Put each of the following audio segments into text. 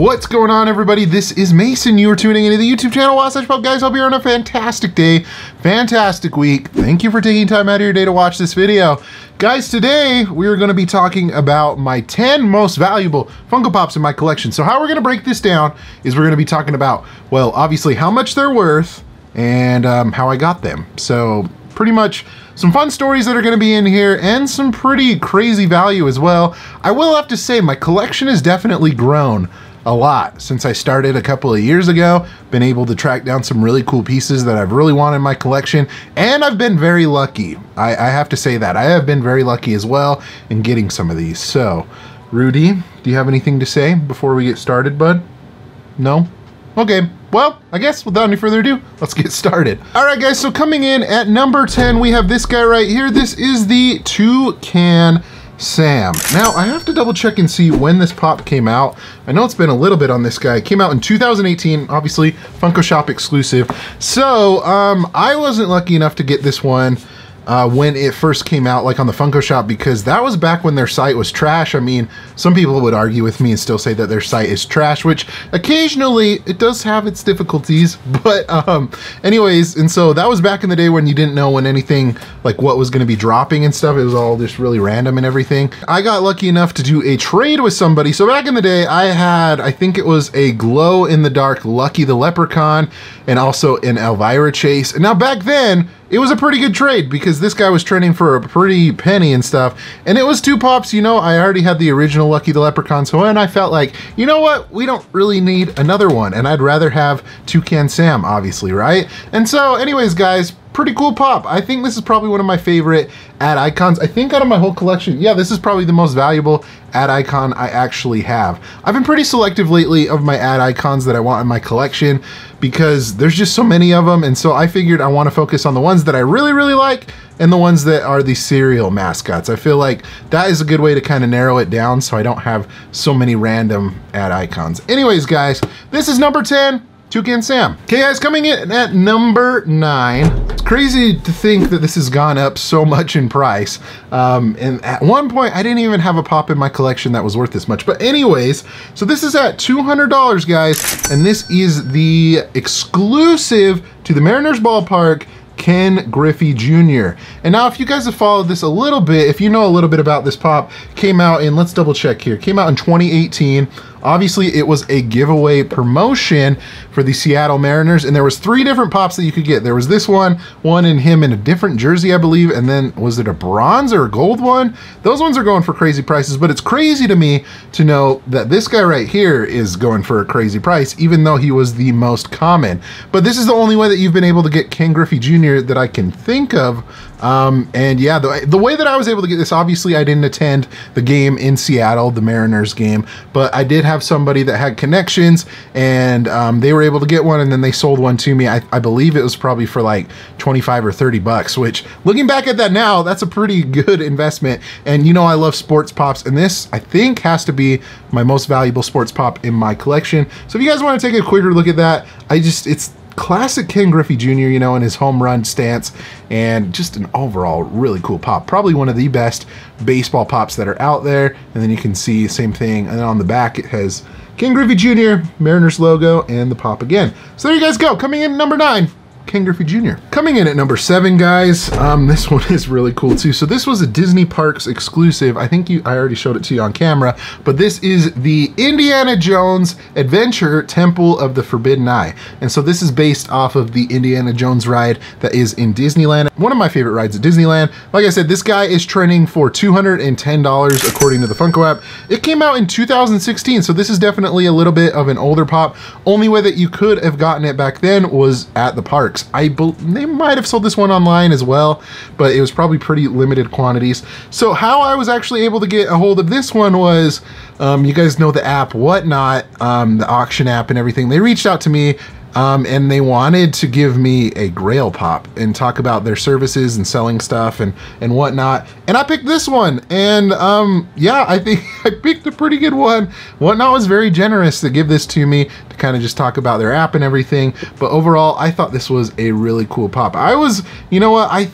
What's going on, everybody? This is Mason. You are tuning into the YouTube channel Wasatch Pop. Guys, hope you're on a fantastic day, fantastic week. Thank you for taking time out of your day to watch this video. Guys, today we are going to be talking about my 10 most valuable Funko Pops in my collection. So how we're going to break this down is we're going to be talking about, well, obviously how much they're worth and um, how I got them. So pretty much some fun stories that are going to be in here and some pretty crazy value as well. I will have to say my collection has definitely grown a lot since I started a couple of years ago. Been able to track down some really cool pieces that I've really wanted in my collection, and I've been very lucky. I, I have to say that. I have been very lucky as well in getting some of these. So, Rudy, do you have anything to say before we get started, bud? No? Okay, well, I guess without any further ado, let's get started. All right, guys, so coming in at number 10, we have this guy right here. This is the Toucan Sam. Now, I have to double check and see when this pop came out. I know it's been a little bit on this guy. It came out in 2018, obviously Funko Shop exclusive. So, um, I wasn't lucky enough to get this one uh, when it first came out, like on the Funko Shop, because that was back when their site was trash. I mean, some people would argue with me and still say that their site is trash, which occasionally it does have its difficulties. But, um, anyways, and so that was back in the day when you didn't know when anything, like what was going to be dropping and stuff. It was all just really random and everything. I got lucky enough to do a trade with somebody. So back in the day, I had, I think it was a glow in the dark Lucky the Leprechaun and also an Elvira Chase. And now back then, it was a pretty good trade because this guy was trending for a pretty penny and stuff. And it was two pops, you know, I already had the original Lucky the Leprechaun, so and I felt like, you know what, we don't really need another one. And I'd rather have Toucan Sam, obviously, right? And so anyways, guys, pretty cool pop. I think this is probably one of my favorite ad icons. I think out of my whole collection, yeah, this is probably the most valuable ad icon I actually have. I've been pretty selective lately of my ad icons that I want in my collection because there's just so many of them. And so I figured I want to focus on the ones that I really, really like and the ones that are the cereal mascots. I feel like that is a good way to kind of narrow it down so I don't have so many random ad icons. Anyways, guys, this is number 10. Toucan Sam. Okay guys, coming in at number nine. It's crazy to think that this has gone up so much in price. Um, and at one point, I didn't even have a pop in my collection that was worth this much. But anyways, so this is at $200, guys. And this is the exclusive to the Mariners Ballpark Ken Griffey Jr. And now if you guys have followed this a little bit, if you know a little bit about this pop, came out in, let's double check here, came out in 2018. Obviously, it was a giveaway promotion for the Seattle Mariners, and there was three different pops that you could get. There was this one, one in him in a different jersey, I believe, and then was it a bronze or a gold one? Those ones are going for crazy prices, but it's crazy to me to know that this guy right here is going for a crazy price, even though he was the most common. But this is the only way that you've been able to get Ken Griffey Jr. that I can think of. Um, and yeah, the, the way that I was able to get this, obviously I didn't attend the game in Seattle, the Mariners game, but I did have somebody that had connections and um, they were able to get one and then they sold one to me. I, I, believe it was probably for like 25 or 30 bucks, which looking back at that now, that's a pretty good investment. And you know, I love sports pops and this I think has to be my most valuable sports pop in my collection. So if you guys want to take a quicker look at that, I just, it's classic Ken Griffey Jr., you know, in his home run stance, and just an overall really cool pop. Probably one of the best baseball pops that are out there. And then you can see same thing, and then on the back it has Ken Griffey Jr., Mariners logo, and the pop again. So there you guys go. Coming in number nine, Ken Griffey Jr. Coming in at number seven, guys, um, this one is really cool too. So this was a Disney Parks exclusive. I think you, I already showed it to you on camera, but this is the Indiana Jones Adventure Temple of the Forbidden Eye. And so this is based off of the Indiana Jones ride that is in Disneyland. One of my favorite rides at Disneyland. Like I said, this guy is trending for $210 according to the Funko app. It came out in 2016, so this is definitely a little bit of an older pop. Only way that you could have gotten it back then was at the parks. I they might have sold this one online as well, but it was probably pretty limited quantities. So how I was actually able to get a hold of this one was, um, you guys know the app Whatnot, um, the auction app and everything. They reached out to me um, and they wanted to give me a Grail Pop and talk about their services and selling stuff and and whatnot. And I picked this one, and um, yeah, I think I picked a pretty good one. Whatnot was very generous to give this to me to kind of just talk about their app and everything. But overall, I thought this was a really cool pop. I was, you know what, I.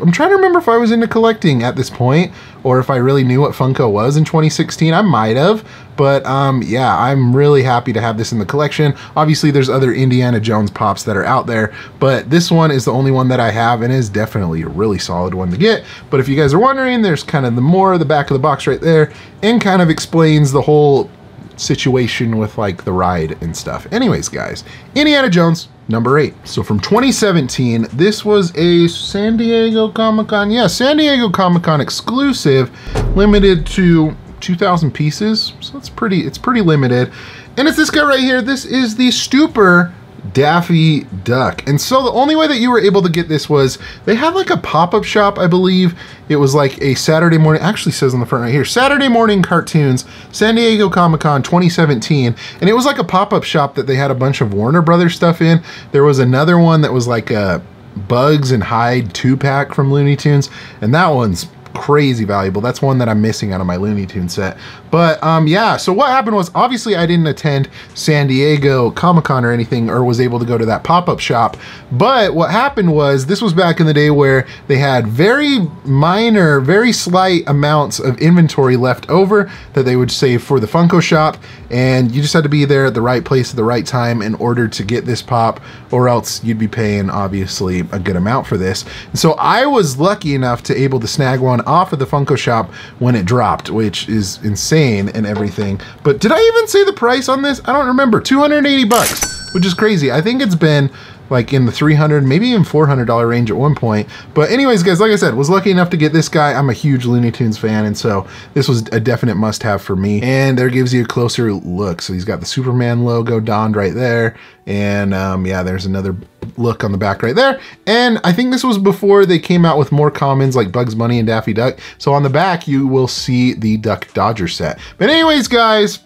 I'm trying to remember if I was into collecting at this point or if I really knew what Funko was in 2016, I might have. But um, yeah, I'm really happy to have this in the collection. Obviously, there's other Indiana Jones pops that are out there, but this one is the only one that I have and is definitely a really solid one to get. But if you guys are wondering, there's kind of the more the back of the box right there and kind of explains the whole situation with like the ride and stuff. Anyways, guys, Indiana Jones number eight. So from 2017, this was a San Diego Comic Con. Yeah, San Diego Comic Con exclusive, limited to 2,000 pieces. So it's pretty, it's pretty limited. And it's this guy right here. This is the Stupor Daffy Duck. And so the only way that you were able to get this was they had like a pop-up shop, I believe. It was like a Saturday morning, actually says on the front right here, Saturday morning cartoons, San Diego Comic-Con 2017. And it was like a pop-up shop that they had a bunch of Warner Brothers stuff in. There was another one that was like a Bugs and Hyde two pack from Looney Tunes. And that one's crazy valuable. That's one that I'm missing out of my Looney Tune set. But um, yeah, so what happened was obviously I didn't attend San Diego Comic Con or anything or was able to go to that pop up shop. But what happened was this was back in the day where they had very minor, very slight amounts of inventory left over that they would save for the Funko shop. And you just had to be there at the right place at the right time in order to get this pop, or else you'd be paying obviously a good amount for this. And so I was lucky enough to able to snag one off of the Funko shop when it dropped, which is insane and everything. But did I even say the price on this? I don't remember. 280 bucks, which is crazy. I think it's been like in the 300 maybe even 400 dollar range at one point. But anyways guys like i said was lucky enough to get this guy. I'm a huge looney tunes fan and so this was a definite must have for me. And there gives you a closer look. So he's got the superman logo donned right there. And um, yeah there's another look on the back right there. And i think this was before they came out with more commons like bugs bunny and daffy duck. So on the back you will see the duck dodger set. But anyways guys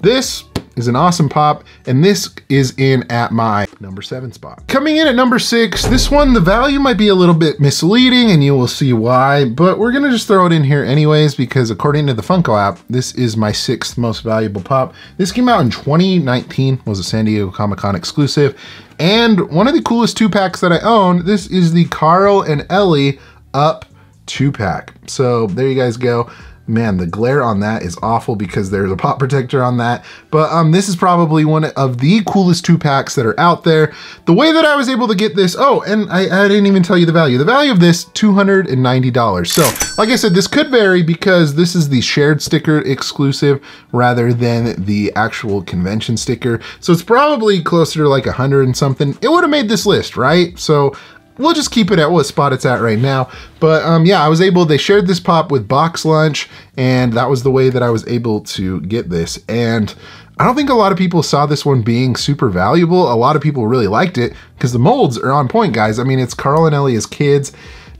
this is an awesome pop, and this is in at my number seven spot. Coming in at number six, this one, the value might be a little bit misleading, and you will see why, but we're gonna just throw it in here anyways, because according to the Funko app, this is my sixth most valuable pop. This came out in 2019, was a San Diego Comic-Con exclusive, and one of the coolest two packs that I own, this is the Carl and Ellie Up two pack. So there you guys go man, the glare on that is awful because there's a pop protector on that. But um, this is probably one of the coolest two packs that are out there. The way that I was able to get this, oh, and I, I didn't even tell you the value. The value of this, $290. So like I said, this could vary because this is the shared sticker exclusive rather than the actual convention sticker. So it's probably closer to like a hundred and something. It would have made this list, right? So we'll just keep it at what spot it's at right now. But um, yeah, I was able, they shared this pop with Box Lunch, and that was the way that I was able to get this. And I don't think a lot of people saw this one being super valuable. A lot of people really liked it because the molds are on point, guys. I mean, it's Carl and Ellie as kids.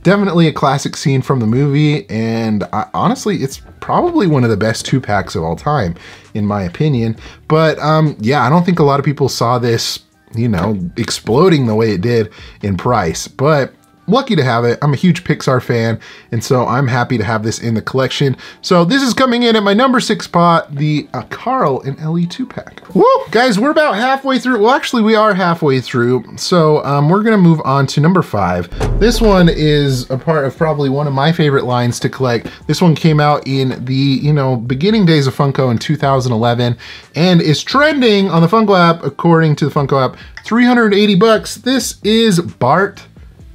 Definitely a classic scene from the movie, and I, honestly, it's probably one of the best two packs of all time, in my opinion. But um, yeah, I don't think a lot of people saw this you know, exploding the way it did in price. But lucky to have it. I'm a huge Pixar fan, and so I'm happy to have this in the collection. So this is coming in at my number six spot, the uh, Carl and Ellie 2-pack. Woo! Guys, we're about halfway through. Well, actually, we are halfway through. So um, we're gonna move on to number five. This one is a part of probably one of my favorite lines to collect. This one came out in the, you know, beginning days of Funko in 2011 and is trending on the Funko app, according to the Funko app, 380 bucks. This is Bart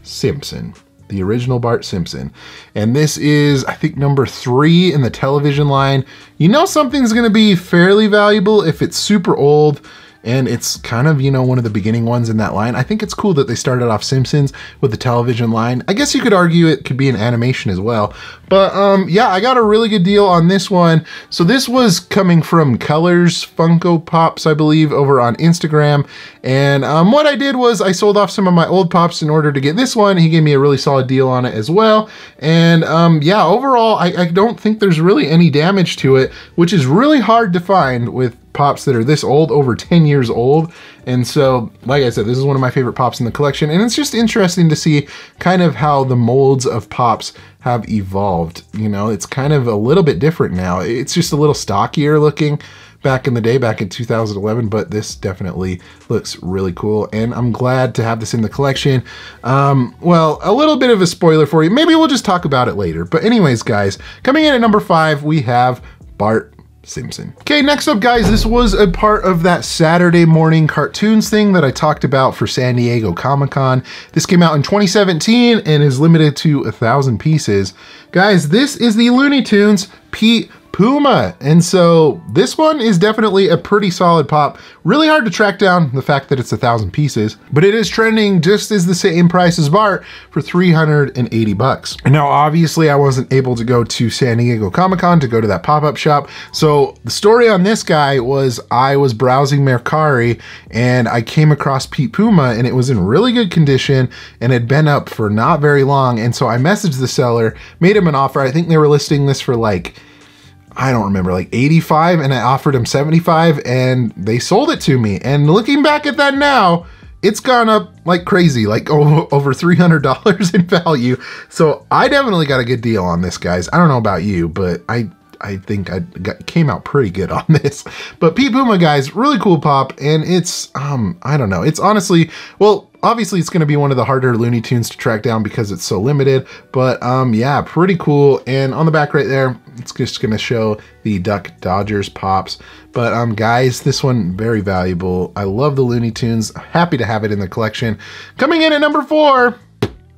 Simpson, the original Bart Simpson. And this is, I think, number three in the television line. You know something's gonna be fairly valuable if it's super old and it's kind of, you know, one of the beginning ones in that line. I think it's cool that they started off Simpsons with the television line. I guess you could argue it could be an animation as well. But um, yeah, I got a really good deal on this one. So this was coming from Colors Funko Pops, I believe, over on Instagram. And um, what I did was I sold off some of my old Pops in order to get this one. He gave me a really solid deal on it as well. And um, yeah, overall, I, I don't think there's really any damage to it, which is really hard to find with pops that are this old, over 10 years old. And so, like I said, this is one of my favorite pops in the collection. And it's just interesting to see kind of how the molds of pops have evolved. You know, it's kind of a little bit different now. It's just a little stockier looking. back in the day, back in 2011, but this definitely looks really cool. And I'm glad to have this in the collection. Um, well, a little bit of a spoiler for you. Maybe we'll just talk about it later. But anyways, guys, coming in at number five, we have Bart Simpson. Okay, next up, guys, this was a part of that Saturday morning cartoons thing that I talked about for San Diego Comic Con. This came out in 2017 and is limited to a thousand pieces. Guys, this is the Looney Tunes Pete Puma. And so this one is definitely a pretty solid pop. Really hard to track down the fact that it's a thousand pieces, but it is trending just as the same price as Bart for 380 bucks. And now obviously I wasn't able to go to San Diego Comic-Con to go to that pop-up shop. So the story on this guy was I was browsing Mercari and I came across Pete Puma and it was in really good condition and had been up for not very long. And so I messaged the seller, made him an offer. I think they were listing this for like I don't remember, like 85 and I offered them 75 and they sold it to me. And looking back at that now, it's gone up like crazy, like over $300 in value. So I definitely got a good deal on this, guys. I don't know about you, but I I think I got, came out pretty good on this. But Pete Puma, guys, really cool pop, and it's, um, I don't know, it's honestly, well, obviously it's going to be one of the harder Looney Tunes to track down because it's so limited, but um, yeah, pretty cool. And on the back right there, it's just going to show the Duck Dodgers pops. But um, guys, this one, very valuable. I love the Looney Tunes. Happy to have it in the collection. Coming in at number four,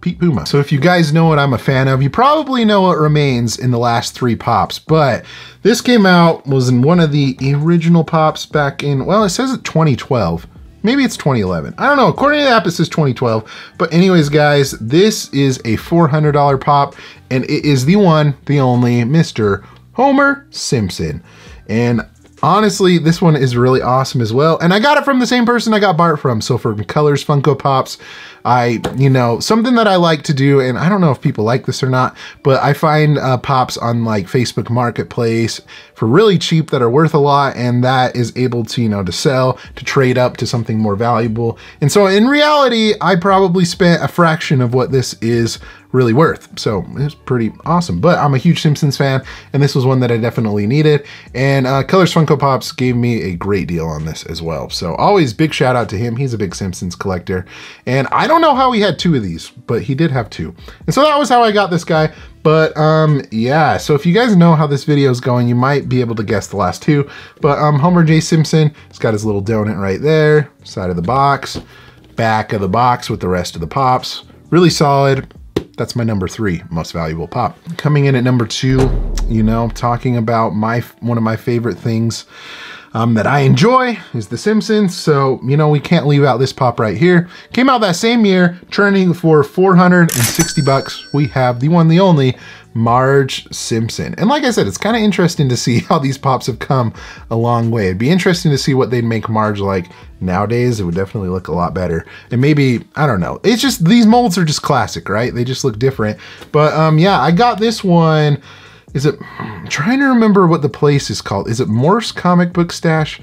Pete Puma. So if you guys know what I'm a fan of, you probably know what remains in the last three pops, but this came out, was in one of the original pops back in, well, it says it 2012. Maybe it's 2011. I don't know. According to the app, it says 2012. But anyways, guys, this is a $400 pop, and it is the one, the only Mr. Homer Simpson. And honestly, this one is really awesome as well. And I got it from the same person I got Bart from. So for Colors Funko Pops, I, you know, something that I like to do, and I don't know if people like this or not, but I find uh, pops on like Facebook Marketplace for really cheap that are worth a lot, and that is able to, you know, to sell, to trade up to something more valuable. And so in reality, I probably spent a fraction of what this is really worth. So it's pretty awesome. But I'm a huge Simpsons fan, and this was one that I definitely needed. And uh, Colors Funko Pops gave me a great deal on this as well. So always big shout out to him. He's a big Simpsons collector. And I don't know how he had two of these, but he did have two. And so that was how I got this guy. But um, yeah, so if you guys know how this video is going, you might be able to guess the last two. But um, Homer J. Simpson, he's got his little donut right there, side of the box, back of the box with the rest of the pops. Really solid, that's my number three most valuable pop. Coming in at number two, you know, talking about my one of my favorite things um, that I enjoy is The Simpsons. So, you know, we can't leave out this pop right here. Came out that same year, trending for 460 bucks. We have the one, the only Marge Simpson. And like I said, it's kind of interesting to see how these pops have come a long way. It'd be interesting to see what they'd make Marge like nowadays. It would definitely look a lot better. And maybe, I don't know. It's just, these molds are just classic, right? They just look different. But um, yeah, I got this one is it, I'm trying to remember what the place is called. Is it Morse Comic Book Stash?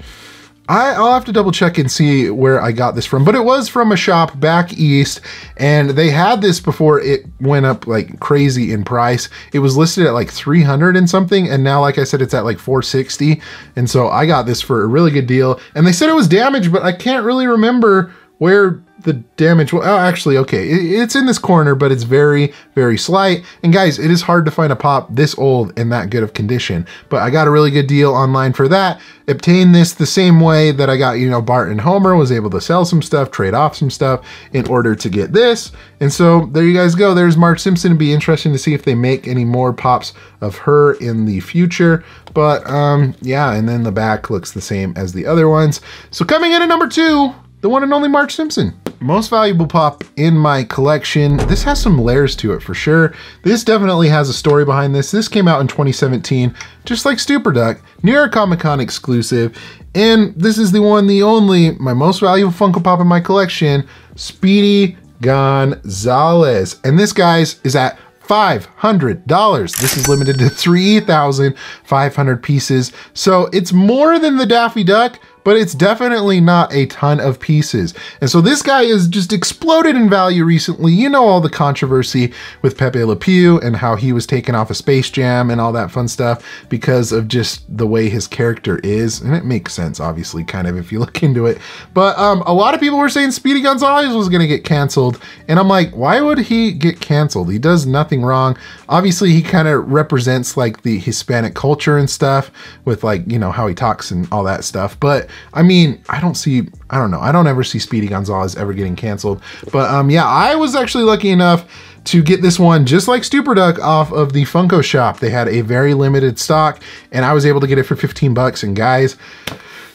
I, will have to double check and see where I got this from, but it was from a shop back east, and they had this before it went up like crazy in price. It was listed at like 300 and something, and now, like I said, it's at like 460. And so I got this for a really good deal. And they said it was damaged, but I can't really remember where the damage, well, oh, actually, okay, it's in this corner, but it's very, very slight. And guys, it is hard to find a pop this old in that good of condition, but I got a really good deal online for that. Obtained this the same way that I got, you know, Bart and Homer, was able to sell some stuff, trade off some stuff in order to get this. And so there you guys go. There's Marge Simpson. It'd be interesting to see if they make any more pops of her in the future. But um, yeah, and then the back looks the same as the other ones. So coming in at number two, the one and only Marge Simpson. Most valuable pop in my collection. This has some layers to it for sure. This definitely has a story behind this. This came out in 2017, just like Stupor Duck, New York Comic Con exclusive. And this is the one, the only, my most valuable Funko Pop in my collection, Speedy Gonzalez. And this, guys, is at $500. This is limited to 3,500 pieces. So it's more than the Daffy Duck, but it's definitely not a ton of pieces. And so this guy has just exploded in value recently. You know all the controversy with Pepe Le Pew and how he was taken off of Space Jam and all that fun stuff because of just the way his character is. And it makes sense, obviously, kind of if you look into it. But um, a lot of people were saying Speedy Gonzalez was going to get canceled. And I'm like, why would he get canceled? He does nothing wrong. Obviously, he kind of represents like the Hispanic culture and stuff with like, you know, how he talks and all that stuff. But I mean, I don't see, I don't know, I don't ever see Speedy Gonzalez ever getting canceled. But um, yeah, I was actually lucky enough to get this one just like Stupor Duck off of the Funko shop. They had a very limited stock and I was able to get it for 15 bucks. And guys,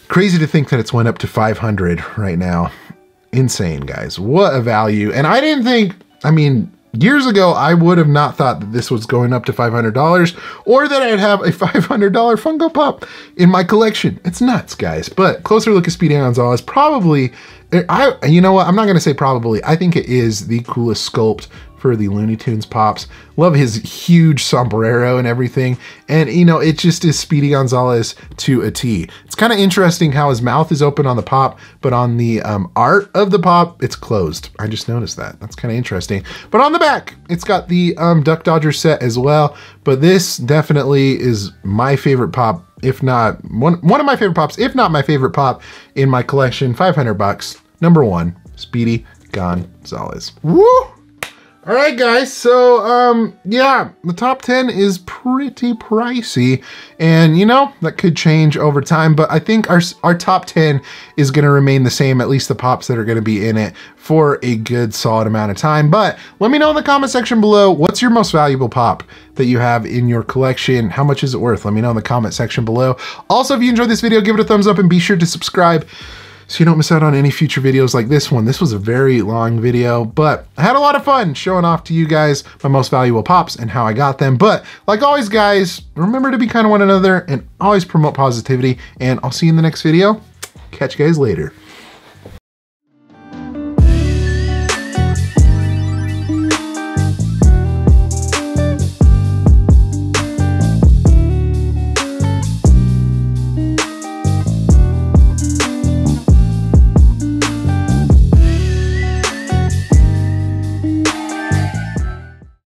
crazy to think that it's went up to 500 right now. Insane, guys. What a value. And I didn't think, I mean, Years ago, I would have not thought that this was going up to $500 or that I'd have a $500 Funko Pop in my collection. It's nuts, guys. But closer look at Speedy Gonzalez probably, I, you know what? I'm not going to say probably. I think it is the coolest sculpt the Looney Tunes pops. Love his huge sombrero and everything. And, you know, it just is Speedy Gonzalez to a T. It's kind of interesting how his mouth is open on the pop, but on the um, art of the pop, it's closed. I just noticed that. That's kind of interesting. But on the back, it's got the um, Duck Dodger set as well. But this definitely is my favorite pop if not one one of my favorite pops, if not my favorite pop in my collection. 500 bucks. Number one, Speedy Gonzalez. Woo! All right, guys. So, um, yeah, the top 10 is pretty pricey. And, you know, that could change over time. But I think our, our top 10 is going to remain the same, at least the pops that are going to be in it for a good solid amount of time. But let me know in the comment section below, what's your most valuable pop that you have in your collection? How much is it worth? Let me know in the comment section below. Also, if you enjoyed this video, give it a thumbs up and be sure to subscribe so you don't miss out on any future videos like this one. This was a very long video, but I had a lot of fun showing off to you guys my most valuable pops and how I got them. But like always, guys, remember to be kind of one another and always promote positivity. And I'll see you in the next video. Catch you guys later.